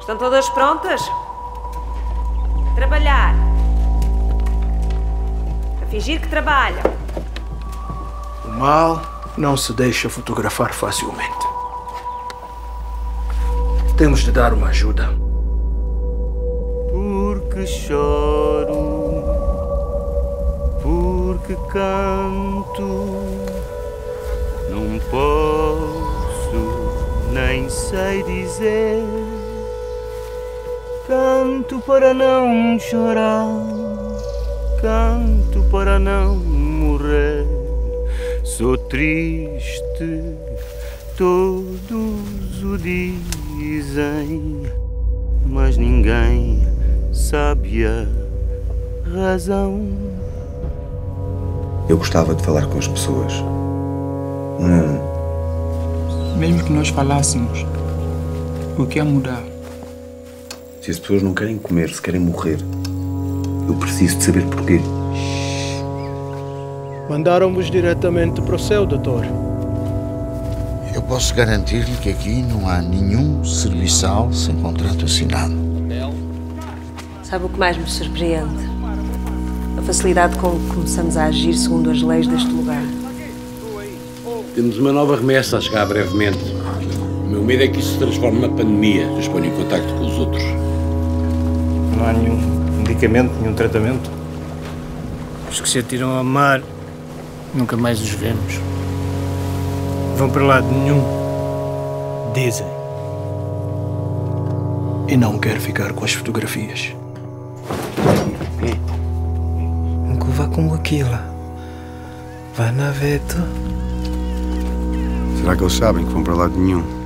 Estão todas prontas? Trabalhar. A fingir que trabalham. O mal não se deixa fotografar facilmente. Temos de dar uma ajuda. Porque choro, porque canto, não posso, nem sei dizer. Canto para não chorar, canto para não morrer. Sou triste, todos o dizem, mas ninguém sabe a razão. Eu gostava de falar com as pessoas. Um a um. Mesmo que nós falássemos, o que é mudar? Se as pessoas não querem comer, se querem morrer, eu preciso de saber porquê. Mandaram-vos diretamente para o céu, doutor. Eu posso garantir-lhe que aqui não há nenhum serviçal sem contrato assinado. Sabe o que mais me surpreende? A facilidade com que começamos a agir segundo as leis deste lugar. Temos uma nova remessa a chegar brevemente. O meu medo é que isso se transforme numa pandemia. Nos ponha em contacto com os outros. Não há nenhum medicamento, nenhum tratamento. Os que se atiram ao mar, nunca mais os vemos. Vão para lado nenhum. Dizem. E não quer ficar com as fotografias. Nkuva com aquilo. Vai na veto. Será que eles sabem que vão para lado nenhum?